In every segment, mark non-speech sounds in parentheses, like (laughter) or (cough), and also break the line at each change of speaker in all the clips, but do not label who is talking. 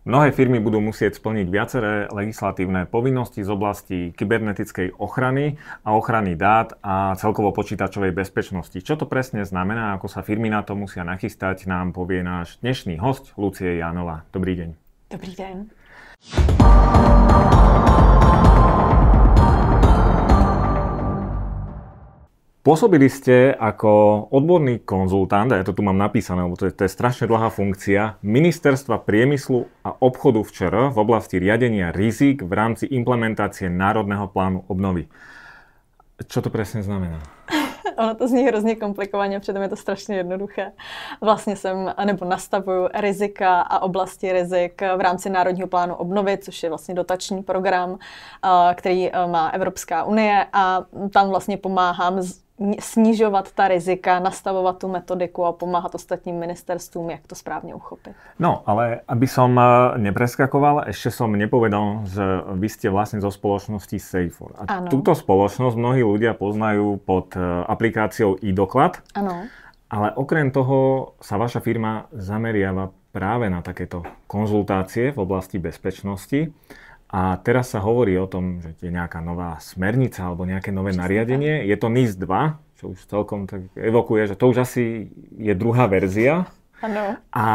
Mnohé firmy budú musieť splniť viaceré legislatívne povinnosti z oblasti kybernetickej ochrany a ochrany dát a celkovo počítačovej bezpečnosti. Čo to presne znamená, ako sa firmy na to musia nachystať, nám povie náš dnešný host Lucie Janova. Dobrý deň.
Dobrý den.
Pôsobili ste ako odborný konzultant, a ja to tu mám napísané, lebo to je, to je strašne dlhá funkcia, Ministerstva priemyslu a obchodu včera v oblasti riadenia rizik v rámci implementácie Národného plánu obnovy. Čo to presne znamená?
Ono to zní hrozně komplikovaně, přitom je to strašně jednoduché. Vlastně jsem, nebo nastavuju rizika a oblasti rizik v rámci Národního plánu obnovy, což je vlastně dotační program, který má Evropská unie a tam vlastně pomáhám snižovat ta rizika, nastavovat tu metodiku a pomáhat ostatním ministerstvům, jak to správně uchopit.
No, ale aby som eh, nepreskakoval, ešte som nepovedal, že vy ste vlastne zo spoločnosti Safer. A ano. túto spoločnosť mnohí ľudia poznajú pod eh, aplikáciou e-doklad.
Ano.
Ale okrem toho sa vaša firma zameriava práve na takéto konzultácie v oblasti bezpečnosti. A teraz sa hovorí o tom, že je nejaká nová smernica alebo nejaké nové nariadenie. Je to NIS 2, čo už celkom tak evokuje, že to už asi je druhá verzia.
Ano.
A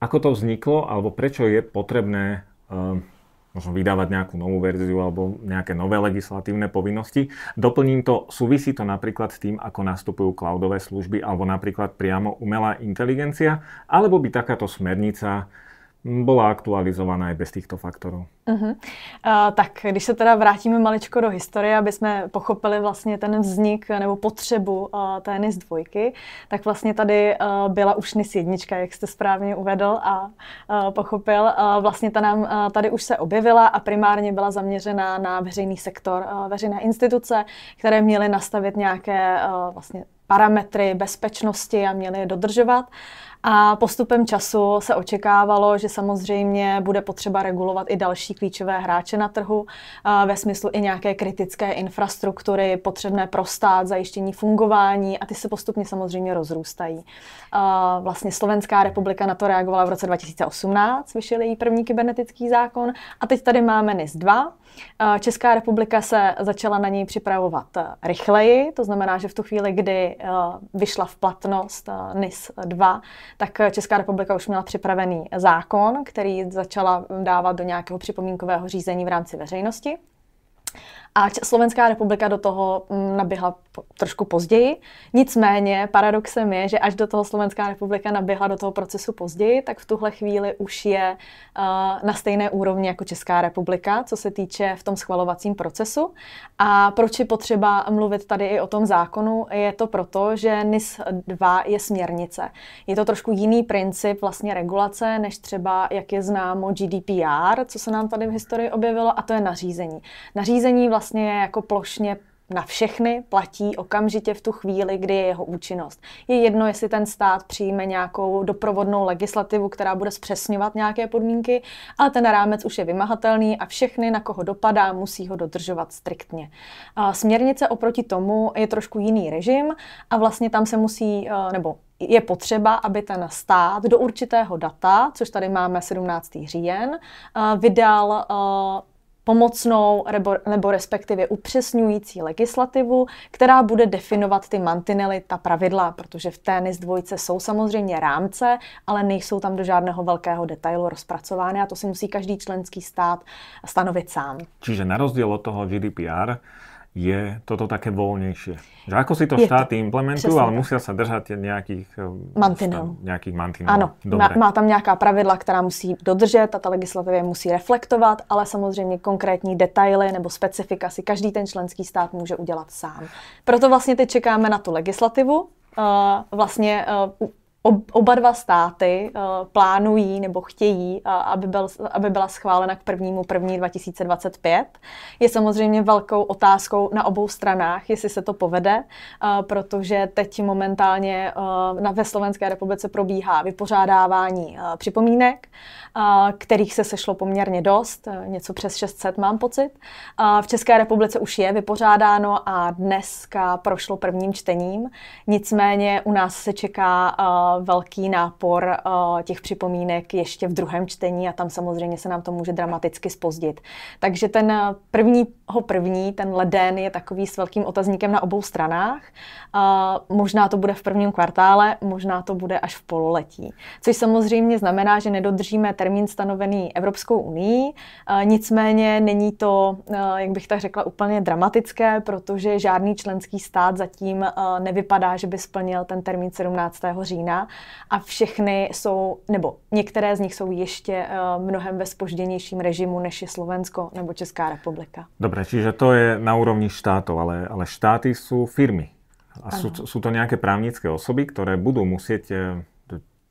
ako to vzniklo, alebo prečo je potrebné um, možno vydávať nejakú novú verziu alebo nejaké nové legislatívne povinnosti. Doplním to, súvisí to napríklad s tým, ako nastupujú cloudové služby alebo napríklad priamo umelá inteligencia, alebo by takáto smernica byla aktualizovaná i bez těchto faktorů.
Uh-huh. Uh, tak když se teda vrátíme maličko do historie, aby jsme pochopili vlastně ten vznik nebo potřebu uh, té NIS dvojky, tak vlastně tady uh, byla už NIS jednička, jak jste správně uvedl a uh, pochopil. Uh, vlastně ta nám uh, tady už se objevila a primárně byla zaměřená na veřejný sektor, uh, veřejné instituce, které měly nastavit nějaké uh, vlastně parametry bezpečnosti a měly je dodržovat. A postupem času se očekávalo, že samozřejmě bude potřeba regulovat i další klíčové hráče na trhu, ve smyslu i nějaké kritické infrastruktury potřebné pro stát, zajištění fungování a ty se postupně samozřejmě rozrůstají. Vlastně Slovenská republika na to reagovala v roce 2018, vyšel její první kybernetický zákon a teď tady máme NIS 2, Česká republika se začala na něj připravovat eh, rychleji, to znamená, že v tu chvíli, kdy eh, vyšla v platnost eh, NIS 2, tak Česká republika už měla připravený zákon, který začala dávat do nějakého připomínkového řízení v rámci veřejnosti. A Slovenská republika do toho mm, naběhla trošku později. Nicméně paradoxem je, že až do toho Slovenská republika naběhla do toho procesu později, tak v tuhle chvíli už je uh, na stejné úrovni jako Česká republika, co se týče v tom schvalovacím procesu. A proč je potřeba mluvit tady i o tom zákonu? Je to proto, že NIS 2 je směrnice. Je to trošku jiný princip vlastně regulace, než třeba, jak je známo GDPR, co se nám tady v historii objevilo, a to je nařízení. Nařízení vlastně je jako plošně na všechny platí okamžitě v tu chvíli, kdy je jeho účinnost. Je jedno, jestli ten stát přijme nějakou doprovodnou legislativu, která bude zpřesňovat nějaké podmínky, ale ten rámec už je vymahatelný a všechny, na koho dopadá, musí ho dodržovat striktně. Směrnice oproti tomu je trošku jiný režim a vlastně tam se musí, eh, nebo je potřeba, aby ten stát do určitého data, což tady máme 17. říjen, eh, vydal eh, pomocnou nebo, nebo respektive upřesňující legislativu, která bude definovat ty mantinely, ta pravidla, protože v té NIS dvojce jsou samozřejmě rámce, ale nejsou tam do žádného velkého detailu rozpracovány a to si musí každý členský stát stanovit sám.
Čiže na rozdíl od toho GDPR, je toto také voľnejšie. Že ako si to je štáty to, implementujú, ale musia sa držať nejakých
eh, mantinel.
Nejakých mantinel.
Ano, má, má tam nějaká pravidla, která musí dodržet a ta legislativa musí reflektovat, ale samozřejmě konkrétní detaily nebo specifika si každý ten členský stát může udělat sám. Proto vlastně teď čekáme na tu legislativu. Uh, vlastně uh, oba dva státy uh, plánují nebo chtějí, uh, aby, byl, aby byla schválena k prvnímu první 2025. Je samozřejmě velkou otázkou na obou stranách, jestli se to povede, uh, protože teď momentálně na, ve Slovenské republice probíhá vypořádávání připomínek, kterých se sešlo poměrně dost, uh, něco přes 600 mám pocit. V České republice už je vypořádáno a dneska prošlo prvním čtením. Nicméně u nás se čeká uh, velký nápor těch připomínek ještě v druhém čtení a tam samozřejmě se nám to může dramaticky spozdit. Takže ten prvního první, ten leden je takový s velkým otazníkem na obou stranách. Možná to bude v prvním kvartále, možná to bude až v pololetí. Což samozřejmě znamená, že nedodržíme termín stanovený Evropskou unii, nicméně není to, jak bych tak řekla, úplně dramatické, protože žádný členský stát zatím nevypadá, že by splnil ten termín 17. října a všechny jsou, nebo některé z nich jsou ještě mnohem ve spožděnějším režimu, než je Slovensko nebo Česká republika.
Dobre, čiže to je na úrovni štátov, ale, ale štáty sú firmy. A sú, sú to nejaké právnické osoby, ktoré budú musieť e,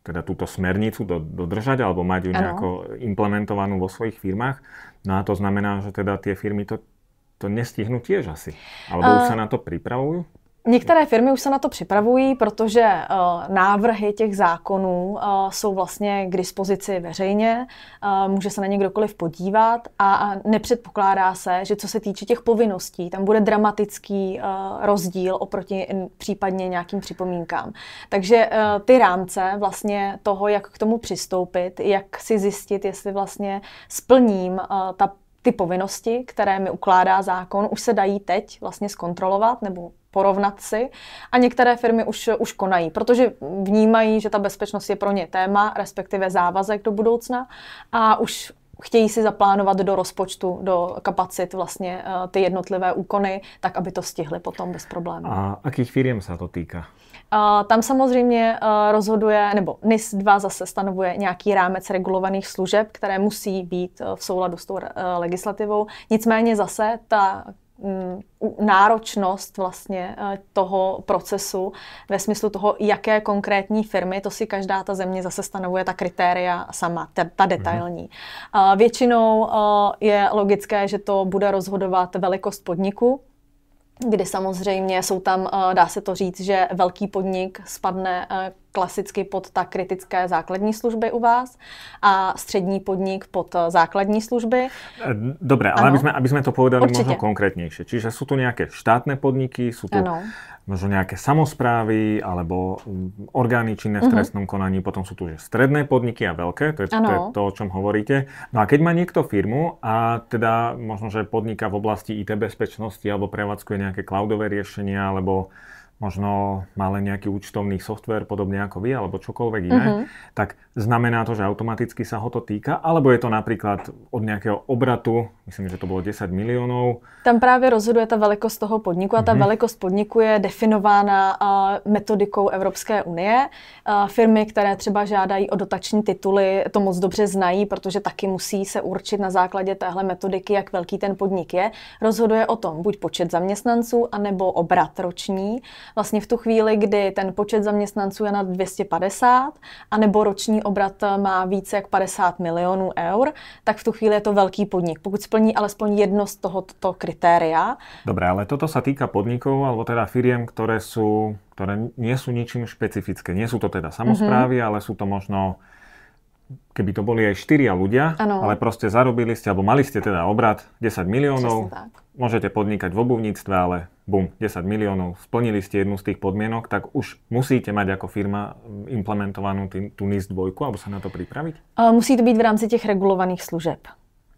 teda túto smernicu dodržať alebo mať ju nejako implementovanú vo svojich firmách. No a to znamená, že teda tie firmy to, to nestihnú tiež asi. Alebo uh, už sa na to pripravujú?
Některé firmy už se na to připravují, protože uh, návrhy těch zákonů uh, jsou vlastně k dispozici veřejně, uh, může se na ně kdokoliv podívat a, a nepředpokládá se, že co se týče těch povinností, tam bude dramatický rozdíl oproti případně nějakým připomínkám. Takže ty rámce vlastně toho, jak k tomu přistoupit, jak si zjistit, jestli vlastně splním ta ty povinnosti, které mi ukládá zákon, už se dají teď vlastně zkontrolovat nebo porovnat si. A některé firmy už, už konají, protože vnímají, že ta bezpečnost je pro ně téma, respektive závazek do budoucna a už chtějí si zaplánovat do rozpočtu, do kapacit vlastně uh, ty jednotlivé úkony, tak aby to stihli potom bez problémů.
A jakých firm se to týká?
Uh, tam samozřejmě uh, rozhoduje, nebo NIS 2 zase stanovuje nějaký rámec regulovaných služeb, které musí být v souladu s tou legislativou. Nicméně zase ta náročnost vlastně eh, toho procesu ve smyslu toho, jaké konkrétní firmy, to si každá ta země zase stanovuje ta kritéria sama, ta, ta detailní. Mhm. Většinou eh, je logické, že to bude rozhodovat velikost podniku, kdy samozřejmě jsou tam, eh, dá se to říct, že velký podnik spadne klasicky pod ta kritické základní služby u vás a střední podnik pod eh, základní služby.
Eh, Dobre, ale aby sme, aby sme to povedali Určite. možno konkrétnejšie. Čiže sú tu nejaké štátne podniky, sú tu ano. Možno nejaké samozprávy alebo mm, orgány činné v mhm. trestnom konaní, potom sú tu že stredné podniky a veľké, to je, to je to, o čom hovoríte. No a keď má niekto firmu a teda možno, že podniká v oblasti IT bezpečnosti alebo prevádzkuje nejaké cloudové riešenia alebo možno má len nejaký účtovný software, podobne ako vy, alebo čokoľvek iné, uh-huh. tak znamená to, že automaticky sa ho to týka, alebo je to napríklad od nejakého obratu, myslím, že to bylo 10 milionů.
Tam právě rozhoduje ta velikost toho podniku a ta uh-huh. velikost podniku je definována metodikou Evropské unie. Firmy, které třeba žádají o dotační tituly, to moc dobře znají, protože taky musí se určit na základě téhle metodiky, jak velký ten podnik je. Rozhoduje o tom buď počet zaměstnanců, anebo obrat roční vlastně v tu chvíli, kdy ten počet zaměstnanců je na 250, anebo roční obrat má více jak 50 milionů eur, tak v tu chvíli je to velký podnik, pokud splní alespoň jedno z tohoto kritéria.
Dobré, ale toto sa týka podnikov, alebo teda firiem, ktoré sú ktoré nie sú ničím špecifické. Nie sú to teda samozprávy, mm-hmm. ale sú to možno keby to boli aj štyria ľudia, ano. ale proste zarobili ste, alebo mali ste teda obrad 10 miliónov, môžete podnikať v obuvníctve, ale bum, 10 miliónov, splnili ste jednu z tých podmienok, tak už musíte mať ako firma implementovanú tý, tú NIS 2, alebo sa na to pripraviť?
Musí to být v rámci těch regulovaných služeb.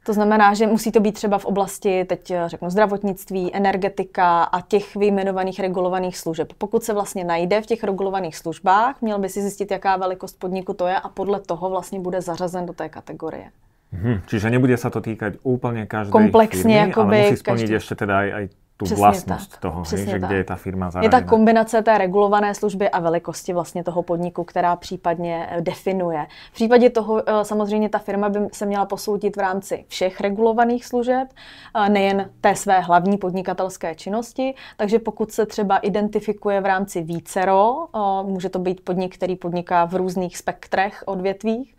To znamená, že musí to být třeba v oblasti, teď eh, řeknu, zdravotnictví, energetika a těch vyjmenovaných regulovaných služeb. Pokud se vlastně najde v těch regulovaných službách, měl by si zjistit, jaká velikost podniku to je a podle toho vlastně bude zařazen do té kategorie.
Hmm, čiže nebude sa to týkať úplne každej Komplexně, firmy, jakoby, ale musí splniť každý... ešte teda aj, aj tu Přesně vlastnost tak. toho, Přesně že, kde je ta firma zaraděna.
Je ta kombinace té regulované služby a velikosti vlastně toho podniku, která případně eh, definuje. V případě toho eh, samozřejmě ta firma by se měla posoudit v rámci všech regulovaných služeb, eh, nejen té své hlavní podnikatelské činnosti, takže pokud se třeba identifikuje v rámci vícero, může to být podnik, který podniká v různých spektrech odvětvích,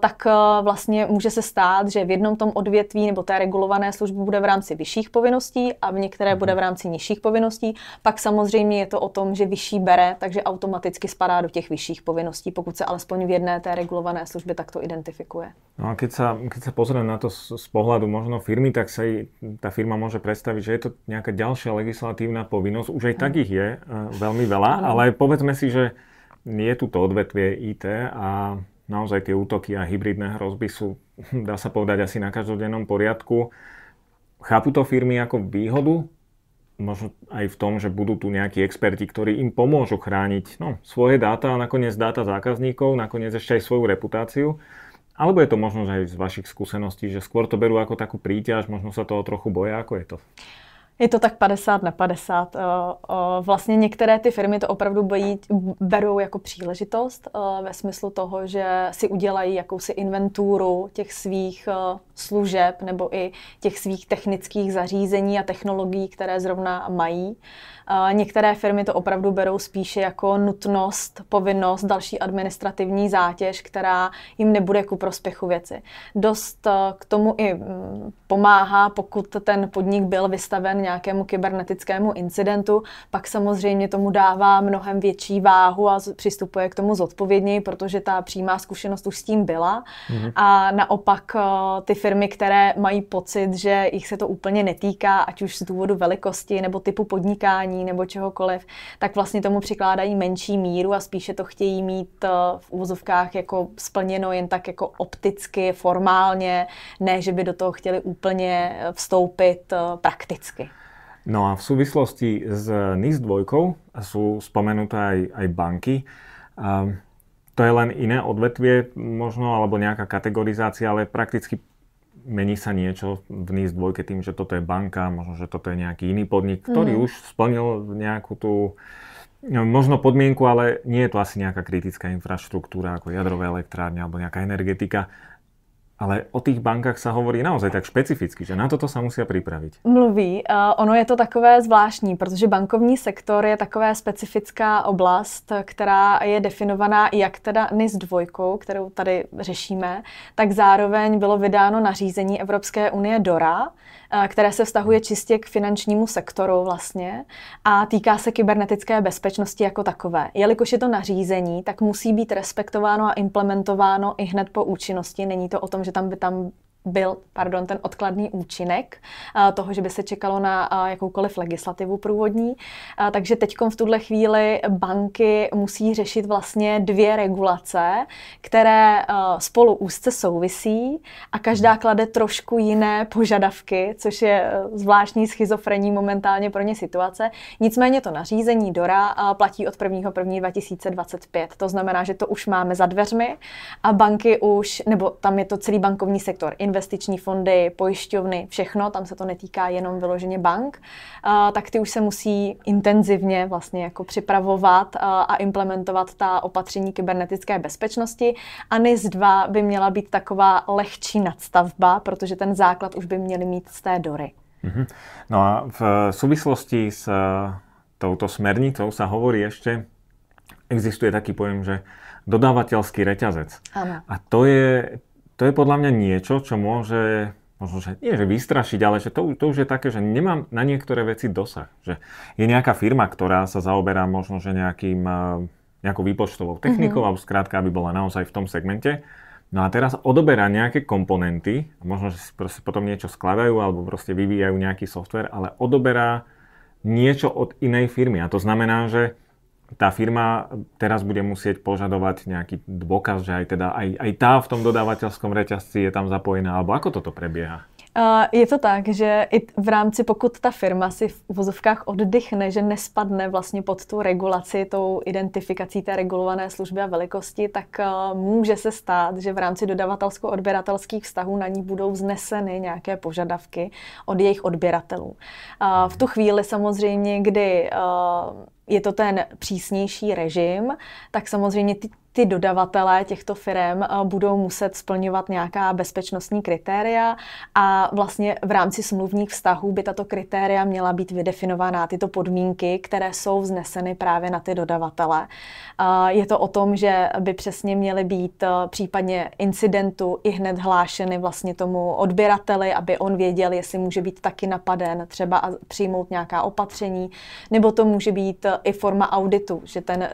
tak vlastně může se stát, že v jednom tom odvětví nebo té regulované služby bude v rámci vyšších povinností a v něk které bude v rámci nižších povinností. Pak samozřejmě je to o tom, že vyšší bere, takže automaticky spadá do těch vyšších povinností, pokud se alespoň v jedné té regulované službě takto identifikuje.
No a keď sa, keď sa na to z, z pohľadu možno firmy, tak sa jej tá firma môže predstaviť, že je to nejaká ďalšia legislatívna povinnosť. Už aj tak ich je uh, veľmi veľa, ale povedzme si, že je tu to odvetvie IT a naozaj tie útoky a hybridné hrozby sú, (laughs) dá sa povedať, asi na každodennom poriadku. Chápu to firmy ako výhodu, možno aj v tom, že budú tu nejakí experti, ktorí im pomôžu chrániť no, svoje dáta a nakoniec dáta zákazníkov, nakoniec ešte aj svoju reputáciu. Alebo je to možno aj z vašich skúseností, že skôr to berú ako takú príťaž, možno sa toho trochu boja, ako je to?
Je to tak 50 na 50. Eh, eh, vlastně některé ty firmy to opravdu bojí, berou jako příležitost eh, ve smyslu toho, že si udělají jakousi inventuru těch svých služeb nebo i těch svých technických zařízení a technologií, které zrovna mají. Některé firmy to opravdu berou spíše jako nutnost, povinnost, další administrativní zátěž, která jim nebude ku prospěchu věci. Dost k tomu i mm, pomáhá, pokud ten podnik byl vystaven nějakému kybernetickému incidentu, pak samozřejmě tomu dává mnohem větší váhu a přistupuje k tomu zodpovědněji, protože ta přímá zkušenost už s tím byla. Mm-hmm. A naopak ty firmy, které mají pocit, že jich se to úplně netýká, ať už z důvodu velikosti nebo typu podnikání nebo čehokoliv, tak vlastně tomu přikládají menší míru a spíše to chtějí mít eh, v úvozovkách jako splněno jen tak jako opticky, formálně, ne, že by do toho chtěli úplně eh, vstoupit eh, prakticky.
No a v súvislosti s NIS 2 sú spomenuté aj, aj banky. Um, to je len iné odvetvie možno, alebo nejaká kategorizácia, ale prakticky mení sa niečo v NIS 2 tým, že toto je banka, možno, že toto je nejaký iný podnik, ktorý mm. už splnil nejakú tú no, možno podmienku, ale nie je to asi nejaká kritická infraštruktúra ako jadrové elektrárne alebo nejaká energetika. Ale o těch bankách se hovorí naozaj tak špecificky, že na toto se musí připravit.
Mluví. Uh, ono je to takové zvláštní, protože bankovní sektor je taková specifická oblast, která je definovaná jak teda NIS 2, kterou tady řešíme, tak zároveň bylo vydáno nařízení Evropské unie DORA, které se vztahuje čistě k finančnímu sektoru vlastně a týká se kybernetické bezpečnosti jako takové. Jelikož je to nařízení, tak musí být respektováno a implementováno i hned po účinnosti. Není to o tom, že tam by tam byl pardon, ten odkladný účinek toho, že by se čekalo na jakoukoliv legislativu průvodní. Takže teď v tuhle chvíli banky musí řešit vlastně dvě regulace, které spolu úzce souvisí a každá klade trošku jiné požadavky, což je zvláštní schizofrení momentálně pro ně situace. Nicméně to nařízení DORA platí od 1.1.2025. To znamená, že to už máme za dveřmi a banky už, nebo tam je to celý bankovní sektor, investiční fondy, pojišťovny, všechno, tam se to netýká jenom vyloženě bank, tak ty už se musí intenzivně vlastně jako připravovat a implementovat ta opatření kybernetické bezpečnosti. A NIS 2 by měla být taková lehčí nadstavba, protože ten základ už by měli mít z té dory.
Mm-hmm. No a v souvislosti s touto smernicou sa hovorí ešte, existuje taký pojem, že dodávateľský reťazec.
Ano.
A to je to je podľa mňa niečo, čo môže možno, že nie, že vystrašiť, ale že to, to už je také, že nemám na niektoré veci dosah. Že je nejaká firma, ktorá sa zaoberá možno, že nejakým, nejakou výpočtovou technikou, mm-hmm. alebo skrátka, aby bola naozaj v tom segmente. No a teraz odoberá nejaké komponenty, možno, že si proste potom niečo skladajú, alebo proste vyvíjajú nejaký software, ale odoberá niečo od inej firmy. A to znamená, že tá firma teraz bude musieť požadovať nejaký dôkaz, že aj, teda, aj, aj tá v tom dodávateľskom reťazci je tam zapojená, alebo ako toto prebieha?
Je to tak, že i v rámci, pokud ta firma si v vozovkách oddychne, že nespadne vlastně pod tu regulaci, tou identifikací té regulované služby a velikosti, tak může se stát, že v rámci dodavatelsko-odběratelských vztahů na ní budou vzneseny nějaké požadavky od jejich odběratelů. V tu chvíli samozřejmě, kdy je to ten přísnější režim, tak samozřejmě ty ty dodavatelé těchto firm eh, budou muset splňovat nějaká bezpečnostní kritéria a vlastně v rámci smluvních vztahů by tato kritéria měla být vydefinovaná, tyto podmínky, které jsou vzneseny právě na ty dodavatele. Eh, je to o tom, že by přesně měly být eh, případně incidentu i hned hlášeny vlastně tomu odběrateli, aby on věděl, jestli může být taky napaden, třeba a přijmout nějaká opatření, nebo to může být i forma auditu, že ten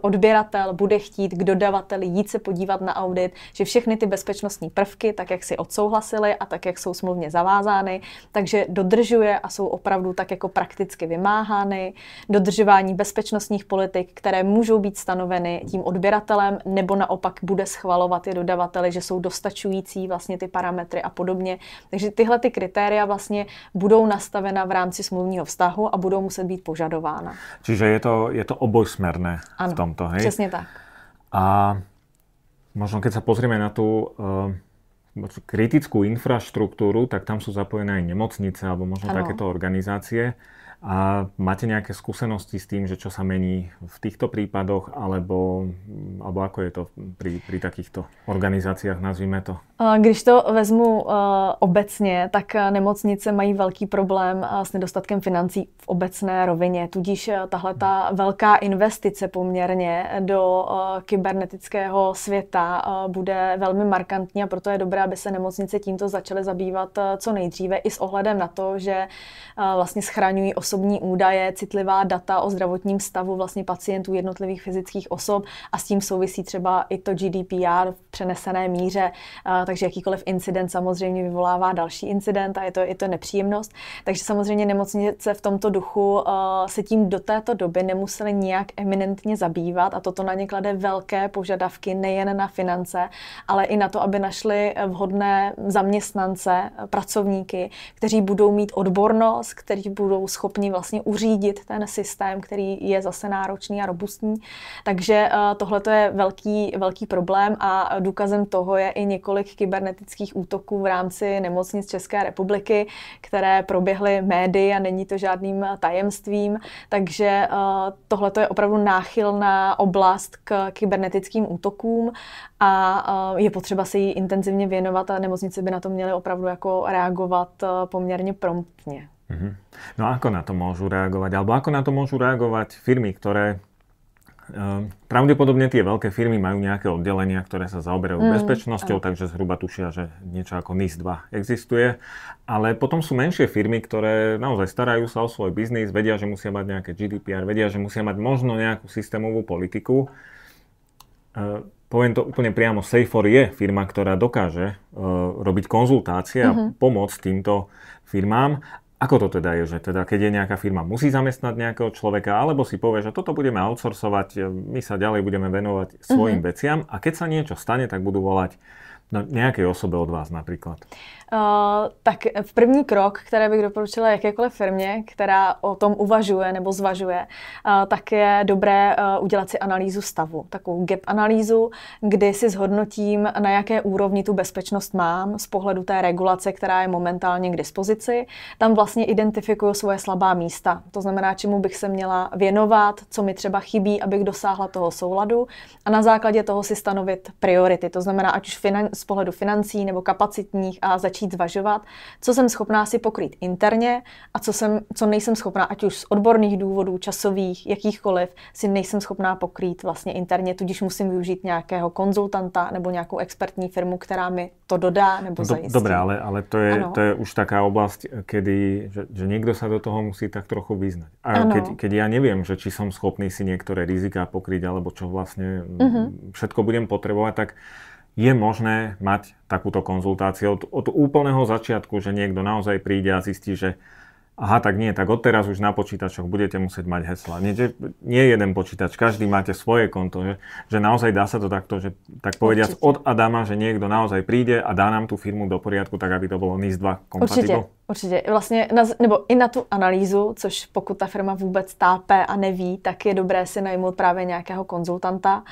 odběratel bude chtít dodavateli, jít se podívat na audit, že všechny ty bezpečnostní prvky, tak jak si odsouhlasili a tak jak jsou smluvně zavázány, takže dodržuje a jsou opravdu tak jako prakticky vymáhány. Dodržování bezpečnostních politik, které můžou být stanoveny tím odběratelem, nebo naopak bude schvalovat je dodavateli, že jsou dostačující vlastně ty parametry a podobně. Takže tyhle ty kritéria vlastně budou nastavena v rámci smluvního vztahu a budou muset být požadována.
Čiže je to, je to obojsmerné ano, v tomto, hej?
přesně tak.
A možno keď sa pozrieme na tú uh, kritickú infraštruktúru, tak tam sú zapojené aj nemocnice alebo možno ano. takéto organizácie. A máte nejaké skúsenosti s tým, že čo sa mení v týchto prípadoch, alebo, alebo ako je to pri, pri takýchto organizáciách, nazvíme to?
Když to vezmu uh, obecně, tak nemocnice mají velký problém uh, s nedostatkem financí v obecné rovině. Tudíž tahle ta velká investice poměrně do kybernetického světa bude velmi markantní a proto je dobré, aby se nemocnice tímto začaly zabývat co nejdříve i s ohledem na to, že vlastně schraňují osobní údaje, citlivá data o zdravotním stavu vlastně pacientů jednotlivých fyzických osob a s tím souvisí třeba i to GDPR v přenesené míře, takže jakýkoliv incident samozřejmě vyvolává další incident a je to, je to nepříjemnost. Takže samozřejmě nemocnice v tomto duchu se tím do této doby nemuseli nějak eminentně zabývat a toto na ně klade velké požadavky nejen na finance, ale i na to, aby našli vhodné zaměstnance, pracovníky, kteří budou mít odbornost, kteří budou schopni schopni vlastně uřídit ten systém, který je zase náročný a robustní. Takže eh, tohle je velký, velký problém a důkazem toho je i několik kybernetických útoků v rámci nemocnic České republiky, které proběhly médii a není to žádným tajemstvím. Takže eh, tohle je opravdu náchylná oblast k kybernetickým útokům a eh, je potřeba se jí intenzivně věnovat a nemocnice by na to měly opravdu jako reagovat poměrně promptně.
Mm-hmm. No ako na to môžu reagovať? Alebo ako na to môžu reagovať firmy, ktoré Uh, pravdepodobne tie veľké firmy majú nejaké oddelenia, ktoré sa zaoberajú mm, bezpečnosťou, takže zhruba tušia, že niečo ako NIS-2 existuje. Ale potom sú menšie firmy, ktoré naozaj starajú sa o svoj biznis, vedia, že musia mať nejaké GDPR, vedia, že musia mať možno nejakú systémovú politiku. Uh, poviem to úplne priamo, Safer je firma, ktorá dokáže uh, robiť konzultácie mm-hmm. a pomôcť týmto firmám ako to teda je, že teda keď je nejaká firma musí zamestnať nejakého človeka, alebo si povie, že toto budeme outsourcovať, my sa ďalej budeme venovať svojim mm-hmm. veciam a keď sa niečo stane, tak budú volať no, nejakej osobe od vás napríklad.
Uh, tak v první krok, který bych doporučila jakékoliv firmě, která o tom uvažuje nebo zvažuje, uh, tak je dobré uh, udělat si analýzu stavu, takovou gap analýzu, kdy si zhodnotím, na jaké úrovni tu bezpečnost mám z pohledu té regulace, která je momentálně k dispozici. Tam vlastně identifikuju svoje slabá místa, to znamená, čemu bych se měla věnovat, co mi třeba chybí, abych dosáhla toho souladu a na základě toho si stanovit priority, to znamená, ať už finan- z pohledu financí nebo kapacitních a začít začít zvažovat, co jsem schopná si pokrýt interně a co, jsem, co nejsem schopná, ať už z odborných důvodů, časových, jakýchkoliv, si nejsem schopná pokrýt vlastně interně, tudíž musím využít nějakého konzultanta nebo nějakou expertní firmu, která mi to dodá nebo no, zajistí.
Dobre, ale, ale to, je, to je už taká oblasť, kedy, že, že niekto sa do toho musí tak trochu vyznať. A keď, keď ja neviem, že či som schopný si niektoré rizika pokryť, alebo čo vlastne uh-huh. všetko budem potrebovať, tak je možné mať takúto konzultáciu od, od úplného začiatku, že niekto naozaj príde a zistí, že Aha, tak nie, tak odteraz už na počítačoch budete musieť mať hesla. Nie, nie jeden počítač, každý máte svoje konto, že, že naozaj dá sa to takto, že tak povediac od Adama, že niekto naozaj príde a dá nám tú firmu do poriadku, tak aby to bolo NIS 2 kompatible.
Určite. Určitě. Vlastně na, nebo i na tu analýzu, což pokud ta firma vůbec tápe a neví, tak je dobré si najmout právě nějakého konzultanta,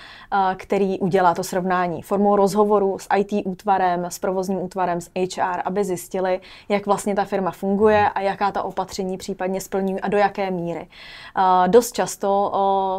který udělá to srovnání formou rozhovoru s IT útvarem, s provozním útvarem, s HR, aby zjistili, jak vlastně ta firma funguje a jaká ta opatření případně splňují a do jaké míry. Dost často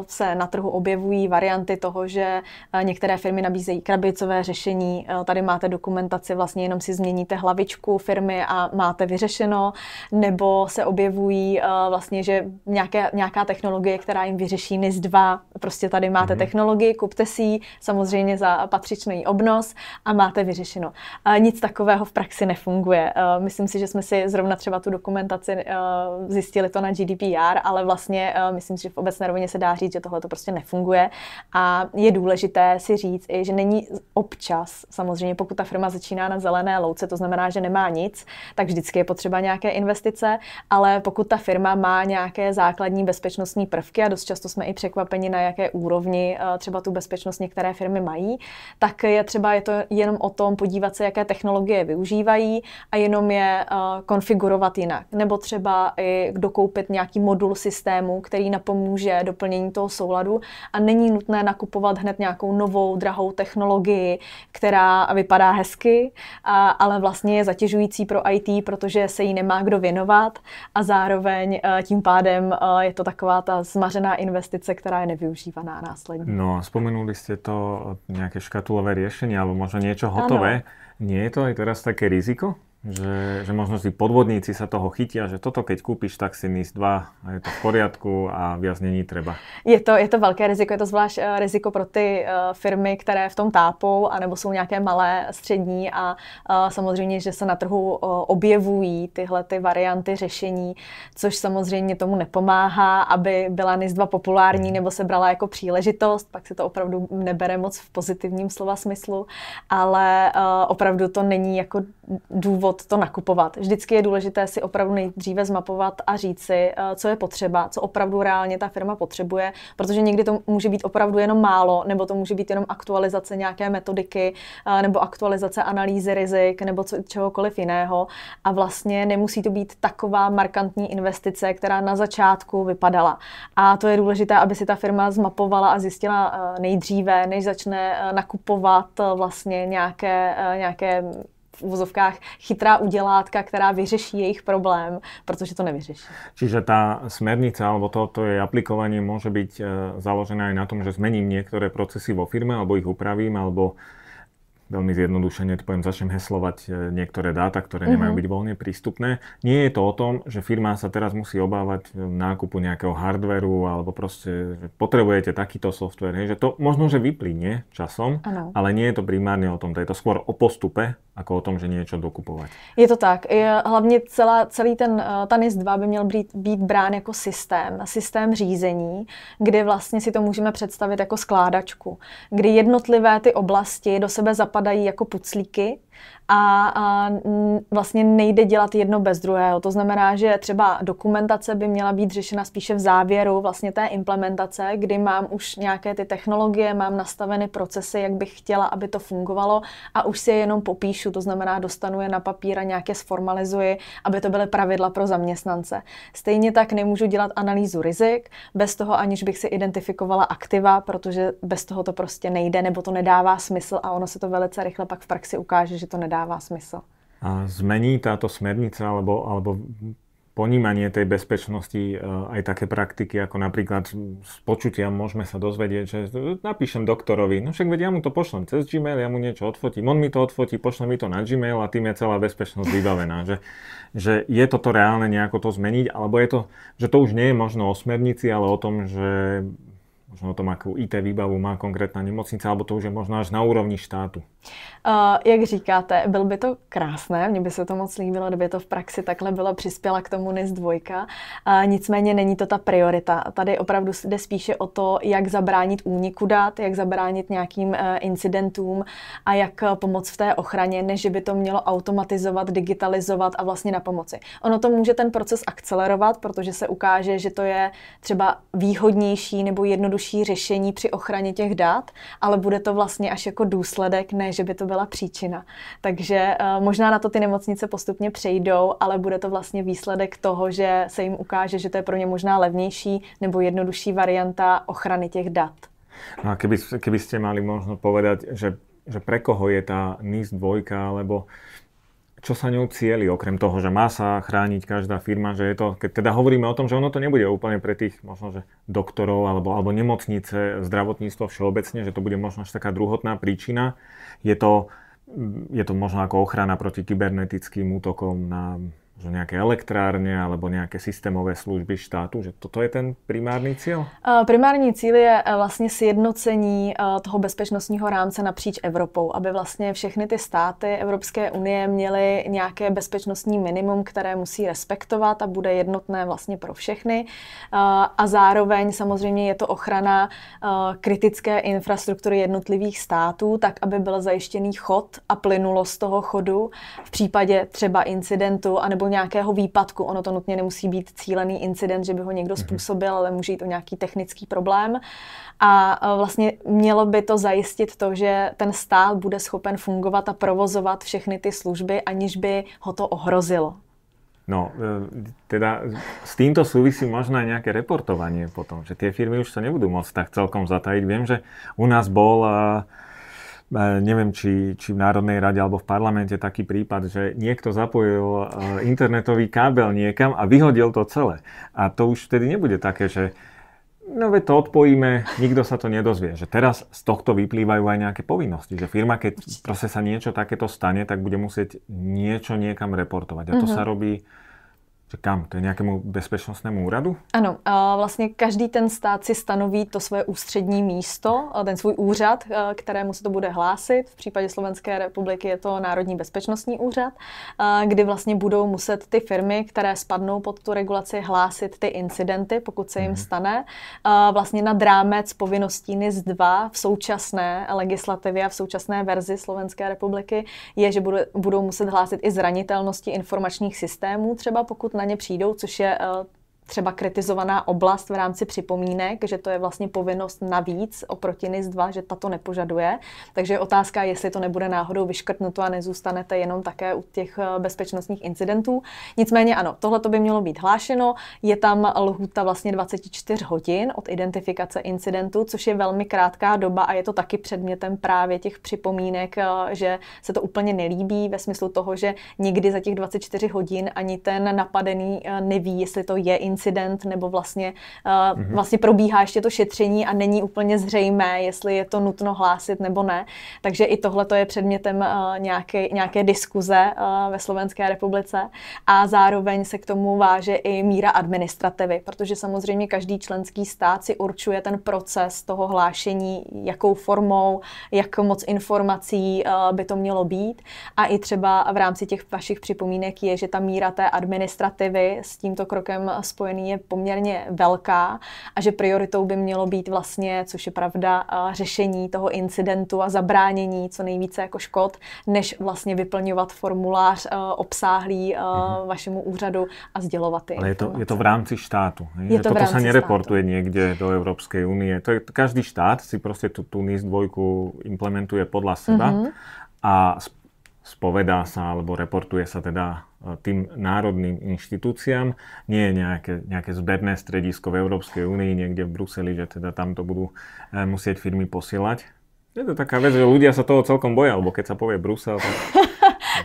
se na trhu objevují varianty toho, že některé firmy nabízejí krabicové řešení. Tady máte dokumentaci, vlastně jenom si změníte hlavičku firmy a máte vyřešení vyřešeno, nebo se objevují uh, vlastně, že nějaké, nějaká technologie, která jim vyřeší NIS 2, prostě tady máte mm-hmm. technologii, kupte si ji, samozřejmě za patřičný obnos a máte vyřešeno. Uh, nic takového v praxi nefunguje. Uh, myslím si, že jsme si zrovna třeba tu dokumentaci uh, zjistili to na GDPR, ale vlastně uh, myslím si, že v obecné rovině se dá říct, že tohle to prostě nefunguje a je důležité si říct i, že není občas, samozřejmě pokud ta firma začíná na zelené louce, to znamená, že nemá nic, tak vždycky je potřeba nějaké investice, ale pokud ta firma má nějaké základní bezpečnostní prvky a dost často jsme i překvapeni, na jaké úrovni uh, třeba tu bezpečnost některé firmy mají, tak je třeba je to jenom o tom podívat se, jaké technologie využívají a jenom je uh, konfigurovat jinak. Nebo třeba i dokoupit nějaký modul systému, který napomůže doplnění toho souladu a není nutné nakupovat hned nějakou novou drahou technologii, která vypadá hezky, ale vlastně je zatěžující pro IT, protože se jí nemá kdo věnovat a zároveň uh, tím pádem uh, je to taková ta zmařená investice, která je nevyužívaná následně.
No a spomenuli jste to nějaké škatulové řešení alebo možno něco hotové. Ano. Nie je to aj teraz také riziko? Že, že možno si podvodníci sa toho chytia, že toto keď kúpiš, tak si NIS 2 a je to v poriadku a viac není třeba.
Je to, je to velké riziko, je to zvlášť uh, riziko pro ty uh, firmy, které v tom tápou, anebo jsou nějaké malé, střední a uh, samozřejmě, že se na trhu objevují tyhle ty varianty řešení, což samozřejmě tomu nepomáhá, aby byla NIS 2 populární nebo se brala jako příležitost, pak se to opravdu nebere moc v pozitivním slova smyslu, ale opravdu to není jako důvod to nakupovat. Vždycky je důležité si opravdu nejdříve zmapovat a říct si, eh, co je potřeba, co opravdu reálně ta firma potřebuje, protože někdy to může být opravdu jenom málo, nebo to může být jenom aktualizace nějaké metodiky, eh, nebo aktualizace analýzy rizik, nebo co, čehokoliv jiného. A vlastně nemusí to být taková markantní investice, která na začátku vypadala. A to je důležité, aby si ta firma zmapovala a zjistila eh, nejdříve, než začne nakupovat vlastně nějaké, nějaké v úzovkách chytrá udělátka, která vyřeší jejich problém, protože to nevyřeší.
Čiže ta smernice alebo to, to je aplikovanie môže byť e, založené aj na tom, že zmením niektoré procesy vo firme alebo ich upravím alebo veľmi zjednodušene to poviem, začnem heslovať e, niektoré dáta, ktoré nemajú mhm. byť voľne prístupné. Nie je to o tom, že firma sa teraz musí obávať e, nákupu nejakého hardveru alebo proste, že potrebujete takýto software. Hej, že to možno, že vyplynie časom, ano. ale nie je to primárne o tom. To je to skôr o postupe, ako o tom, že něco dokupovat.
Je to tak. Hlavně celá, celý ten uh, TANIS 2 by měl být, být brán jako systém, systém řízení, kdy vlastně si to můžeme představit jako skládačku, kdy jednotlivé ty oblasti do sebe zapadají jako puclíky a, a vlastně nejde dělat jedno bez druhého. To znamená, že třeba dokumentace by měla být řešena spíše v závěru vlastně té implementace, kdy mám už nějaké ty technologie, mám nastaveny procesy, jak bych chtěla, aby to fungovalo a už si je jenom popíšu, to znamená dostanu je na papír a nějaké sformalizuji, aby to byly pravidla pro zaměstnance. Stejně tak nemůžu dělat analýzu rizik bez toho, aniž bych si identifikovala aktiva, protože bez toho to prostě nejde nebo to nedává smysl a ono se to velice rychle pak v praxi ukáže, že to nedá dává smysl.
A zmení táto smernica alebo, alebo ponímanie tej bezpečnosti e, aj také praktiky, ako napríklad z počutia môžeme sa dozvedieť, že napíšem doktorovi, no však veď ja mu to pošlem cez Gmail, ja mu niečo odfotím, on mi to odfotí, pošle mi to na Gmail a tým je celá bezpečnosť vybavená. Že, že je toto reálne nejako to zmeniť, alebo je to, že to už nie je možno o smernici, ale o tom, že možno o tom, akú IT výbavu má konkrétna nemocnice, alebo to už je možná až na úrovni štátu.
Uh, jak říkáte, byl by to krásné, mně by se to moc líbilo, kdyby to v praxi takhle bylo, přispěla k tomu NIS 2. Uh, nicméně není to ta priorita. Tady opravdu jde spíše o to, jak zabránit úniku dat, jak zabránit nějakým uh, incidentům a jak uh, pomoct v té ochraně, než by to mělo automatizovat, digitalizovat a vlastně na pomoci. Ono to může ten proces akcelerovat, protože se ukáže, že to je třeba výhodnější nebo jednodušší řešení při ochraně těch dat, ale bude to vlastně až jako důsledek, ne že by to byla příčina. Takže uh, možná na to ty nemocnice postupně přejdou, ale bude to vlastně výsledek toho, že se jim ukáže, že to je pro ně možná levnější nebo jednodušší varianta ochrany těch dat.
No a keby, keby ste mali možno povedať, že, že pre koho je tá NIS 2, alebo čo sa ňou cieli, okrem toho, že má sa chrániť každá firma, že je to, keď teda hovoríme o tom, že ono to nebude úplne pre tých možno, že doktorov alebo, alebo nemocnice, zdravotníctvo všeobecne, že to bude možno až taká druhotná príčina. Je to, je to možno ako ochrana proti kybernetickým útokom na že nejaké elektrárne alebo nejaké systémové služby štátu, že toto je ten primárny cíl?
Primární cíl je e, vlastně sjednocení e, toho bezpečnostního rámce napříč Evropou, aby vlastně všechny ty státy Evropské unie měly nějaké bezpečnostní minimum, které musí respektovat a bude jednotné vlastně pro všechny. A zároveň samozřejmě je to ochrana kritické infrastruktury jednotlivých států, tak aby byl zajištěný chod a plynulost toho chodu v případě třeba incidentu anebo nebo nějakého výpadku. Ono to nutně nemusí být cílený incident, že by ho někdo mhm. způsobil, ale může jít o nějaký technický problém. A vlastně mělo by to zajistit to, že ten stát bude schopen fungovat a provozovat všechny ty služby, aniž by ho to ohrozilo.
No, e, teda s týmto súvisí možno aj nejaké reportovanie potom, že tie firmy už sa nebudú môcť tak celkom zatajiť. Viem, že u nás bol uh, neviem, či, či v Národnej rade alebo v parlamente taký prípad, že niekto zapojil e, internetový kábel niekam a vyhodil to celé. A to už vtedy nebude také, že no veď to odpojíme, nikto sa to nedozvie. Že teraz z tohto vyplývajú aj nejaké povinnosti, že firma, keď proste sa niečo takéto stane, tak bude musieť niečo niekam reportovať. A to mm-hmm. sa robí kam? To je nějakému bezpečnostnému úradu?
Ano, a vlastně každý ten stát si stanoví to svoje ústřední místo, ten svůj úřad, kterému se to bude hlásit. V případě Slovenské republiky je to Národní bezpečnostní úřad, kdy vlastně budou muset ty firmy, které spadnou pod tu regulaci, hlásit ty incidenty, pokud se jim mm-hmm. stane. Vlastně nad rámec povinností NIS 2 v současné legislativě a v současné verzi Slovenské republiky je, že budou muset hlásit i zranitelnosti informačních systémů, třeba pokud na ně přijdou, což je eh, třeba kritizovaná oblast v rámci připomínek, že to je vlastně povinnost navíc oproti NIS 2, že tato nepožaduje. Takže otázka, jestli to nebude náhodou vyškrtnuto a nezůstanete jenom také u těch eh, bezpečnostních incidentů. Nicméně ano, tohle to by mělo být hlášeno. Je tam lhůta vlastně 24 hodin od identifikace incidentu, což je velmi krátká doba a je to taky předmětem právě těch připomínek, eh, že se to úplně nelíbí ve smyslu toho, že nikdy za těch 24 hodin ani ten napadený eh, neví, jestli to je incident incident nebo vlastně, uh, mm-hmm. vlastně probíhá ještě to šetření a není úplně zřejmé, jestli je to nutno hlásit nebo ne. Takže i tohle je předmětem uh, nějaké, nějaké diskuze uh, ve Slovenské republice a zároveň se k tomu váže i míra administrativy, protože samozřejmě každý členský stát si určuje ten proces toho hlášení, jakou formou, jak moc informací uh, by to mělo být. A i třeba v rámci těch vašich připomínek je, že ta míra té administrativy s tímto krokem spojená spojený je poměrně velká a že prioritou by mělo být vlastně, což je pravda, řešení toho incidentu a zabránění co nejvíce jako škod, než vlastně vyplňovat formulář obsáhlý mm-hmm. vašemu úřadu a sdělovat
je. Ale je to, je to v rámci štátu. Je to Toto se nereportuje státu. někde do Evropské unie. To je, každý štát si prostě tu, tu NIS dvojku implementuje podľa seba mm-hmm. a spovedá sa alebo reportuje sa teda e, tým národným inštitúciám. Nie je nejaké, nejaké zberné stredisko v Európskej únii niekde v Bruseli, že teda tam to budú e, musieť firmy posielať. Je to taká vec, že ľudia sa toho celkom boja, alebo keď sa povie Brusel, tak (laughs)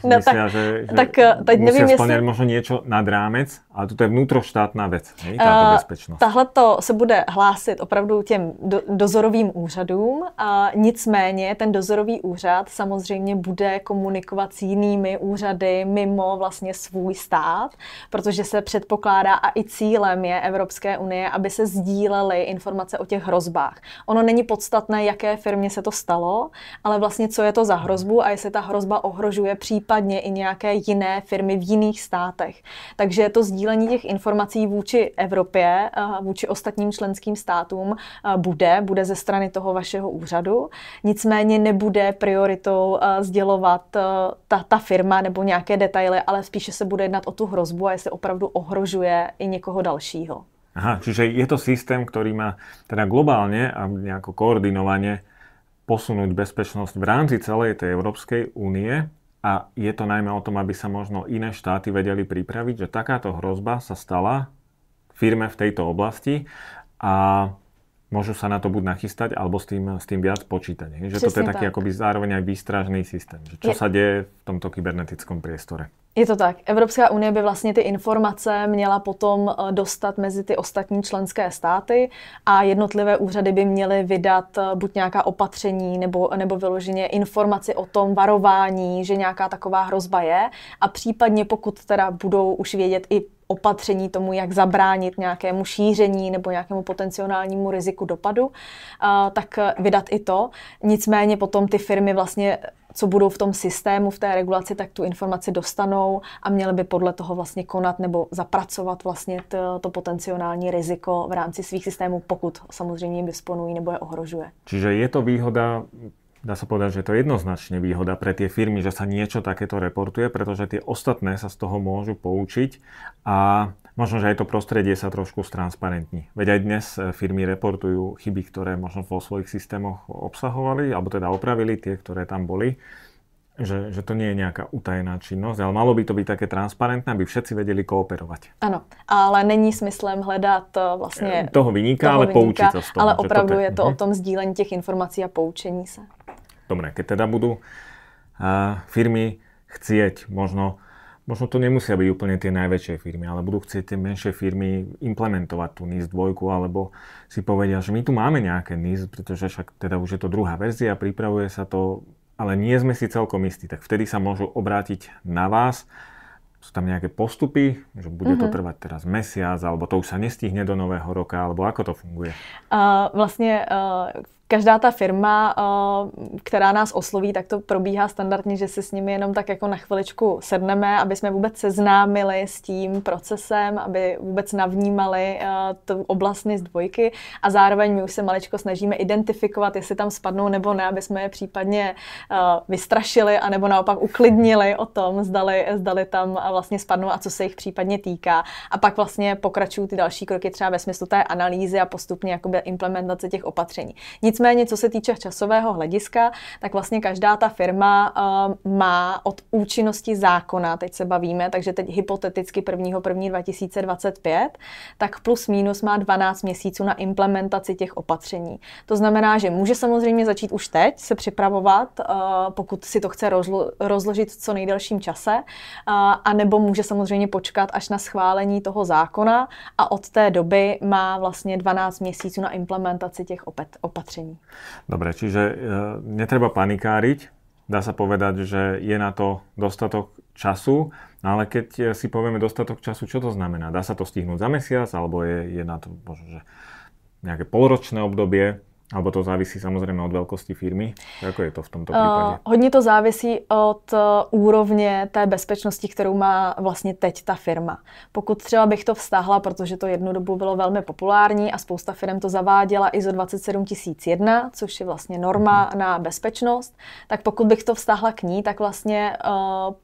no, myslia, tak, že, že tak, eh, teď nevím, jestli... možno niečo nad rámec, ale toto je vnútroštátna vec, hej, táto uh, bezpečnosť.
Tahle to se bude hlásit opravdu těm do, dozorovým úřadům, a nicméně ten dozorový úřad samozřejmě bude komunikovat s jinými úřady mimo vlastně svůj stát, protože se předpokládá a i cílem je Evropské unie, aby se sdílely informace o těch hrozbách. Ono není podstatné, jaké firmě se to stalo, ale vlastně co je to za hrozbu a jestli ta hrozba ohrožuje případně i nějaké jiné firmy v jiných státech. Takže to sdílení těch informací vůči Evropě, vůči ostatním členským státům bude, bude ze strany toho vašeho úřadu. Nicméně nebude prioritou sdělovat ta, ta firma nebo nějaké detaily, ale spíše se bude jednat o tu hrozbu a jestli opravdu ohrožuje i někoho dalšího.
Aha, čiže je to systém, ktorý má teda globálne a nejako koordinovane posunúť bezpečnosť v rámci celej tej Európskej únie a je to najmä o tom, aby sa možno iné štáty vedeli pripraviť, že takáto hrozba sa stala firme v tejto oblasti a môžu sa na to buď nachystať, alebo s tým, s tým viac počítať. Že toto je taký tak. akoby zároveň aj výstražný systém. Že čo je... sa deje v tomto kybernetickom priestore.
Je to tak. Evropská unie by vlastně ty informace měla potom eh, dostat mezi ty ostatní členské státy a jednotlivé úřady by měly vydat eh, buď nějaká opatření nebo, nebo vyloženě informaci o tom varování, že nějaká taková hrozba je a případně pokud teda budou už vědět i opatření tomu, jak zabránit nějakému šíření nebo nějakému potenciálnímu riziku dopadu, tak vydat i to. Nicméně potom ty firmy vlastně co budou v tom systému, v té regulaci, tak tu informaci dostanou a měly by podle toho vlastně konat nebo zapracovat vlastně to, to potenciální riziko v rámci svých systémů, pokud samozřejmě jim disponují nebo je ohrožuje.
Čiže je to výhoda dá sa povedať, že to je jednoznačne výhoda pre tie firmy, že sa niečo takéto reportuje, pretože tie ostatné sa z toho môžu poučiť a možno, že aj to prostredie sa trošku stransparentní. Veď aj dnes e, firmy reportujú chyby, ktoré možno vo svojich systémoch obsahovali, alebo teda opravili tie, ktoré tam boli. Že, že to nie je nejaká utajená činnosť, ale malo by to byť také transparentné, aby všetci vedeli kooperovať.
Ano, ale není smyslem hledat e, vlastně...
E, toho vyniká, toho ale vyníka, poučit sa z toho.
Ale opravdu to je to uh-huh. o tom sdílení těch informací a poučení se.
Dobre, keď teda budú uh, firmy chcieť možno možno to nemusia byť úplne tie najväčšie firmy, ale budú chcieť tie menšie firmy implementovať tú NIS 2, alebo si povedia, že my tu máme nejaké NIS, pretože však teda už je to druhá verzia, pripravuje sa to, ale nie sme si celkom istí, tak vtedy sa môžu obrátiť na vás. Sú tam nejaké postupy, že bude mm-hmm. to mhm. trvať teraz mesiac, alebo to už sa nestihne do nového roka, alebo ako to funguje?
Uh, vlastne uh, každá ta firma, eh, která nás osloví, tak to probíhá standardně, že si s nimi jenom tak jako na chviličku sedneme, aby jsme vůbec seznámili s tím procesem, aby vůbec navnímali eh, tu oblast z dvojky a zároveň my už se maličko snažíme identifikovat, jestli tam spadnou nebo ne, aby jsme je případně eh, vystrašili a nebo naopak uklidnili o tom, zdali, zdali tam vlastně spadnou a co se jich případně týká. A pak vlastně pokračují ty další kroky třeba ve smyslu té analýzy a postupně jakoby implementace těch opatření. Nic Nicméně, co se týče časového hlediska, tak vlastně každá ta firma uh, má od účinnosti zákona, teď se bavíme, takže teď hypoteticky 1.1.2025, tak plus minus má 12 měsíců na implementaci těch opatření. To znamená, že může samozřejmě začít už teď se připravovat, uh, pokud si to chce rozlo- rozložit co nejdelším čase, uh, anebo může samozřejmě počkat až na schválení toho zákona a od té doby má vlastně 12 měsíců na implementaci těch opatření opatrení.
Dobre, čiže e, netreba panikáriť, dá sa povedať, že je na to dostatok času, ale keď si povieme dostatok času, čo to znamená? Dá sa to stihnúť za mesiac, alebo je, je na to možno, že nejaké polročné obdobie? Alebo to závisí samozřejmě od velkosti firmy? Jako je to v tomto případě? Uh,
hodně to závisí od uh, úrovně té bezpečnosti, kterou má vlastně teď ta firma. Pokud třeba bych to vztahla, protože to jednu dobu bylo velmi populární a spousta firm to zaváděla ISO 27001, což je vlastně norma uh-huh. na bezpečnost, tak pokud bych to vztahla k ní, tak vlastně uh,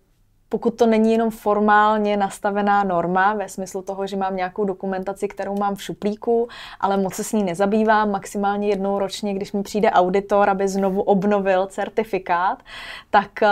pokud to není jenom formálně nastavená norma, ve smyslu toho, že mám nějakou dokumentaci, kterou mám v šuplíku, ale moc se s ní nezabývám, maximálně jednou ročně, když mi přijde auditor, aby znovu obnovil certifikát, tak eh,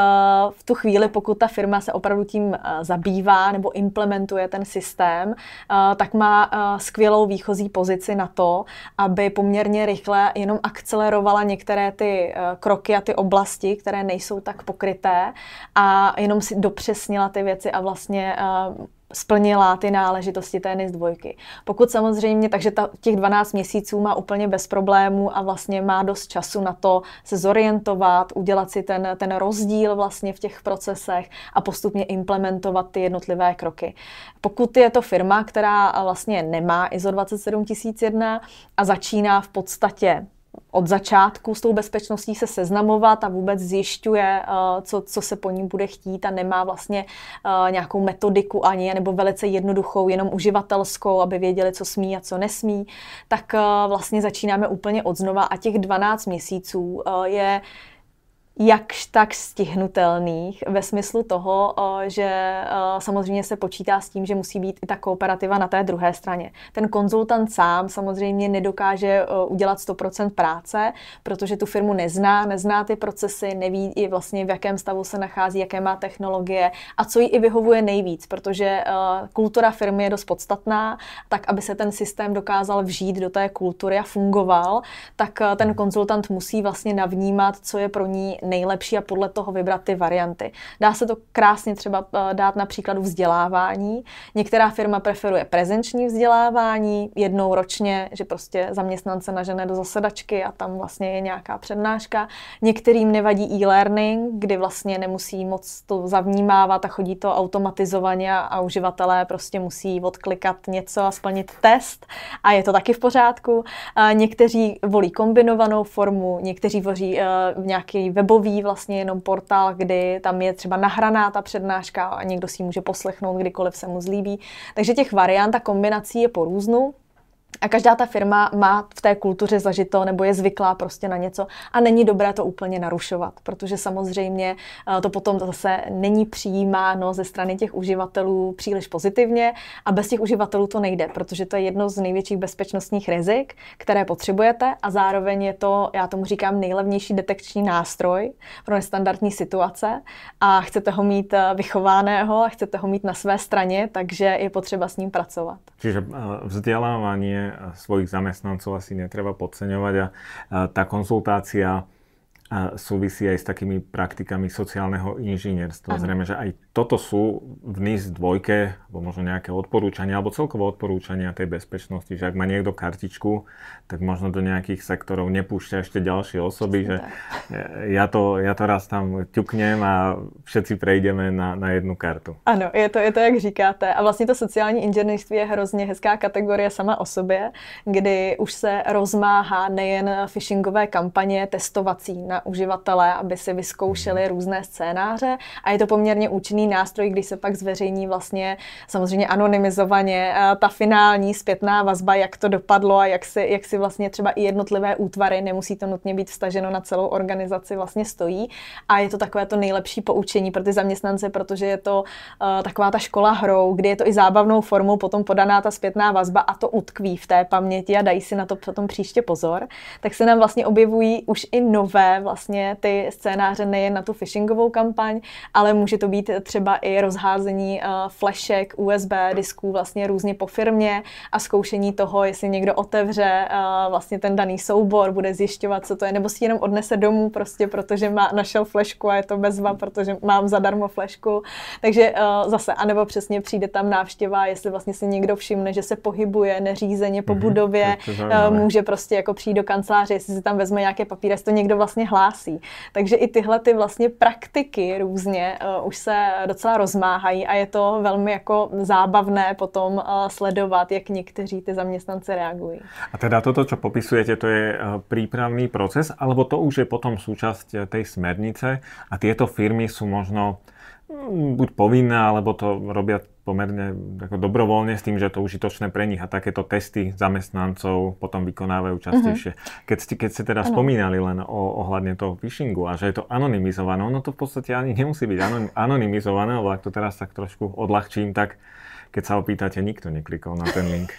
v tu chvíli, pokud ta firma se opravdu tím eh, zabývá nebo implementuje ten systém, eh, tak má skvělou výchozí pozici na to, aby poměrně rychle jenom akcelerovala některé ty kroky a ty oblasti, které nejsou tak pokryté a jenom si dopředu upřesnila ty věci a vlastně uh, splnila ty náležitosti té NIS dvojky. Pokud samozřejmě, takže ta, těch 12 měsíců má úplně bez problémů a vlastně má dost času na to se zorientovat, udělat si ten, ten rozdíl vlastně v těch procesech a postupně implementovat ty jednotlivé kroky. Pokud je to firma, která vlastně nemá ISO 27001 a začíná v podstatě od začátku s tou bezpečností se seznamovat a vůbec zjišťuje, eh, co, co se po ní bude chtít a nemá vlastně eh, nějakou metodiku ani, nebo velice jednoduchou, jenom uživatelskou, aby věděli, co smí a co nesmí, tak eh, vlastně začínáme úplně od znova a těch 12 měsíců je jakž tak stihnutelných ve smyslu toho, že samozřejmě se počítá s tím, že musí být i ta kooperativa na té druhé straně. Ten konzultant sám samozřejmě nedokáže udělat 100% práce, protože tu firmu nezná, nezná ty procesy, neví i vlastně v jakém stavu se nachází, jaké má technologie a co jí i vyhovuje nejvíc, protože kultura firmy je dost podstatná, tak aby se ten systém dokázal vžít do té kultury a fungoval, tak ten konzultant musí vlastně navnímat, co je pro ní nejlepší a podle toho vybrat ty varianty. Dá se to krásně třeba eh, dát na příkladu vzdělávání. Některá firma preferuje prezenční vzdělávání jednou ročně, že prostě zaměstnance nažene do zasedačky a tam vlastně je nějaká přednáška. Některým nevadí e-learning, kdy vlastně nemusí moc to zavnímávat a chodí to automatizovaně a, uživatelé prostě musí odklikat něco a splnit test a je to taky v pořádku. A někteří volí kombinovanou formu, někteří volí uh, nějaký webový webový vlastně jenom portál, kdy tam je třeba nahraná ta přednáška a někdo si ji může poslechnout, kdykoliv se mu zlíbí. Takže těch variant a kombinací je po různu. A každá ta firma má v té kultuře zažito nebo je zvyklá prostě na něco a není dobré to úplně narušovat, protože samozřejmě eh, to potom zase není přijímáno ze strany těch uživatelů příliš pozitivně a bez těch uživatelů to nejde, protože to je jedno z největších bezpečnostních rizik, které potřebujete a zároveň je to, já tomu říkám, nejlevnější detekční nástroj pro nestandardní situace a chcete ho mít eh, vychovaného a chcete ho mít na své straně, takže je potřeba s ním pracovat.
Čiže eh, vzdělávání svojich zamestnancov asi netreba podceňovať a tá konzultácia súvisí aj s takými praktikami sociálneho inžinierstva. Zrejme, že aj toto sú v NIS dvojke, alebo možno nejaké odporúčania, alebo celkovo odporúčania tej bezpečnosti, že ak má niekto kartičku, tak možno do nejakých sektorov nepúšťa ešte ďalšie osoby, že ja to, ja to raz tam ťuknem a všetci prejdeme na, na jednu kartu.
Ano, je to, je to, jak říkáte. A vlastně to sociální inženýrství je hrozně hezká kategorie sama o sobě, kdy už se rozmáhá nejen phishingové kampaně testovací na uživatele, aby si vyzkoušeli mhm. různé scénáře a je to poměrně účinný nástroj, když se pak zveřejní vlastně samozřejmě anonymizovaně eh, ta finální zpětná vazba, jak to dopadlo a jak si, jak si vlastně třeba i jednotlivé útvary, nemusí to nutně být vstaženo na celou organizaci, vlastně stojí. A je to takové to nejlepší poučení pro ty zaměstnance, protože je to uh, taková ta škola hrou, kdy je to i zábavnou formou potom podaná ta zpětná vazba a to utkví v té paměti a dají si na to potom příště pozor. Tak se nám vlastně objevují už i nové vlastně ty scénáře nejen na tu phishingovou kampaň, ale může to být třeba i rozházení uh, flešek, USB disků vlastně různě po firmě a zkoušení toho, jestli někdo otevře uh, vlastně ten daný soubor, bude zjišťovat, co to je, nebo si jenom odnese domů prostě, protože má, našel flešku a je to bezva, protože mám zadarmo flešku. Takže uh, zase, anebo přesně přijde tam návštěva, jestli vlastně si někdo všimne, že se pohybuje neřízeně po mm-hmm, budově, uh, může prostě jako přijít do kanceláře, jestli si tam vezme nějaké papíry, jestli to někdo vlastně hlásí. Takže i tyhle ty vlastně praktiky různě uh, už se docela rozmáhají a je to velmi jako zábavné potom eh, sledovat, jak někteří ty zaměstnanci reagují.
A teda toto, co popisujete, to je eh, přípravný proces, alebo to už je potom súčasť eh, tej smernice a tieto firmy sú možno buď povinné, alebo to robia pomerne ako dobrovoľne s tým, že je to užitočné pre nich a takéto testy zamestnancov potom vykonávajú častejšie. Mm-hmm. Keď, ste, keď ste teda ano. spomínali len o, ohľadne toho phishingu a že je to anonymizované, ono to v podstate ani nemusí byť anonymizované, lebo ak to teraz tak trošku odľahčím, tak keď sa opýtate, nikto neklikol na ten link.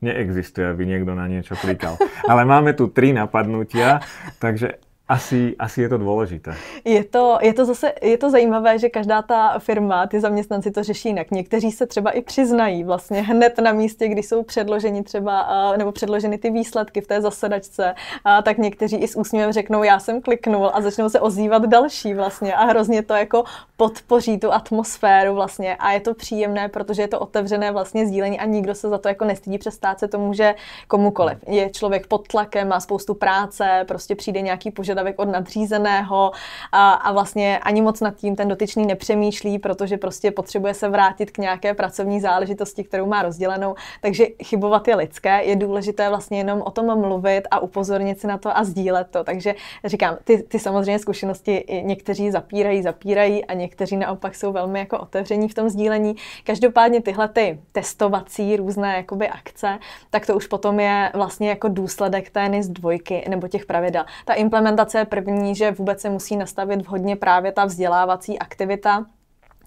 Neexistuje, aby niekto na niečo klikal. Ale máme tu tri napadnutia, takže asi, asi je to důležité.
Je to, je to zase je to zajímavé, že každá ta firma, ty zaměstnanci to řeší jinak. Někteří se třeba i přiznají vlastně hned na místě, kdy jsou předloženi třeba, nebo předloženy ty výsledky v té zasedačce, tak někteří i s úsměvem řeknou, já jsem kliknul a začnou se ozývat další vlastně a hrozně to jako podpoří tu atmosféru vlastně a je to příjemné, protože je to otevřené vlastně sdílení a nikdo se za to jako nestydí, přestát se to může komukoliv. Je člověk pod tlakem, má spoustu práce, prostě přijde nějaký požadavek požadavek od nadřízeného a, a vlastně ani moc nad tím ten dotyčný nepřemýšlí, protože prostě potřebuje se vrátit k nějaké pracovní záležitosti, kterou má rozdělenou. Takže chybovat je lidské, je důležité vlastně jenom o tom mluvit a upozornit si na to a sdílet to. Takže říkám, ty, ty samozřejmě zkušenosti někteří zapírají, zapírají a někteří naopak jsou velmi jako otevření v tom sdílení. Každopádně tyhle ty testovací různé jakoby akce, tak to už potom je vlastně jako důsledek té NIS dvojky nebo těch pravidel. Ta implementace adaptace je první, že vůbec se musí nastavit vhodně právě ta vzdělávací aktivita,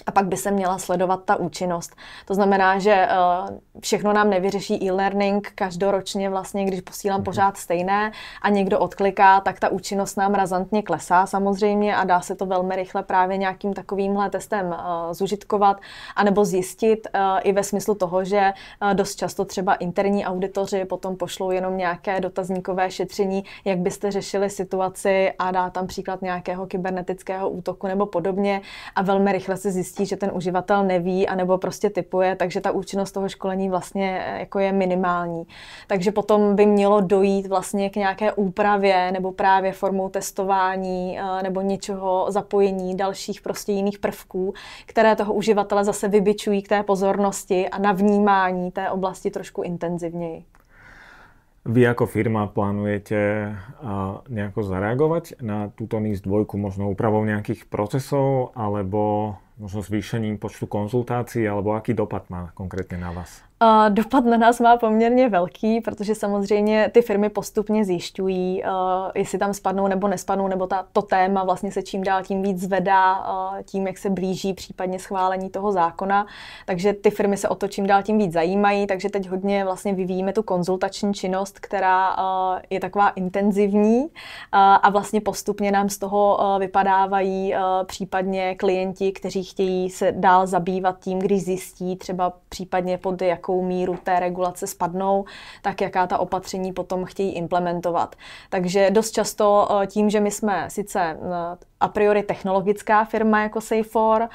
a pak by se měla sledovat ta účinnost. To znamená, že eh, všechno nám nevyřeší e-learning každoročně vlastně, když posílám mhm. pořád stejné a někdo odkliká, tak ta účinnost nám razantně klesá samozřejmě a dá se to velmi rychle právě nějakým takovýmhle testem eh, zužitkovat anebo zjistit eh, i ve smyslu toho, že dost často třeba interní auditoři potom pošlou jenom nějaké dotazníkové šetření, jak byste řešili situaci a dá tam příklad nějakého kybernetického útoku nebo podobně a velmi rychle se zjistí, zjistí, že ten uživatel neví, anebo prostě typuje, takže ta účinnost toho školení vlastně eh, jako je minimální. Takže potom by mělo dojít vlastně k nějaké úpravě nebo právě formou testování eh, nebo něčeho zapojení dalších prostě jiných prvků, které toho uživatele zase vybičují k té pozornosti a na vnímání té oblasti trošku intenzivněji.
Vy ako firma plánujete nejako zareagovať na túto NIS 2 možno úpravou nejakých procesov alebo možno zvýšením počtu konzultácií, alebo aký dopad má konkrétně na vás?
Uh, dopad na nás má poměrně velký, protože samozřejmě ty firmy postupně zjišťují, uh, jestli tam spadnou nebo nespadnou, nebo ta, to téma vlastně se čím dál tím víc zvedá, uh, tím, jak se blíží případně schválení toho zákona. Takže ty firmy se o to čím dál tím víc zajímají, takže teď hodně vlastně vyvíjíme tu konzultační činnost, která uh, je taková intenzivní a vlastně postupně nám z toho vypadávají případně klienti, kteří chtějí se dál zabývat tím, když zjistí třeba případně pod jak jakou míru té regulace spadnou, tak jaká ta opatření potom chtějí implementovat. Takže dost často eh, tím, že my jsme sice eh, a priori technologická firma jako Safe4,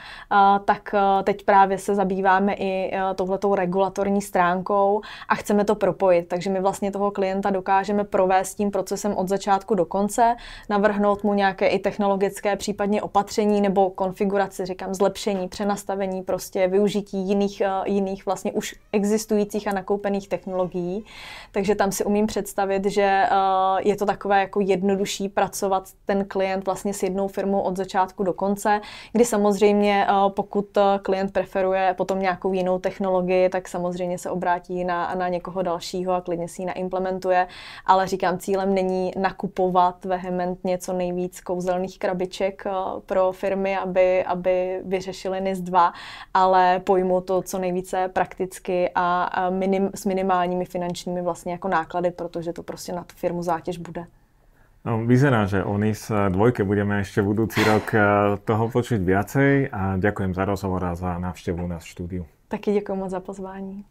tak teď právě se zabýváme i touhletou regulatorní stránkou a chceme to propojit. Takže my vlastně toho klienta dokážeme provést tím procesem od začátku do konce, navrhnout mu nějaké i technologické případně opatření nebo konfiguraci, říkám, zlepšení, přenastavení, prostě využití jiných, jiných vlastně už existujících a nakoupených technologií. Takže tam si umím představit, že je to takové jako jednodušší pracovat ten klient vlastně s jednou firmu od začátku do konce, kdy samozřejmě eh, pokud eh, klient preferuje potom nějakou jinou technologii, tak samozřejmě se obrátí na, na někoho dalšího a klidně si ji naimplementuje, ale říkám, cílem není nakupovat vehementně co nejvíc kouzelných krabiček eh, pro firmy, aby, aby vyřešili NIS 2, ale pojmu to co nejvíce prakticky a minim, s minimálními finančními vlastně jako náklady, protože to prostě na tu firmu zátěž bude.
No, vyzerá, že o NIS dvojke budeme ešte budúci rok eh, toho počuť viacej a ďakujem za rozhovor a za návštevu na štúdiu.
Taky děkuji moc za pozvání.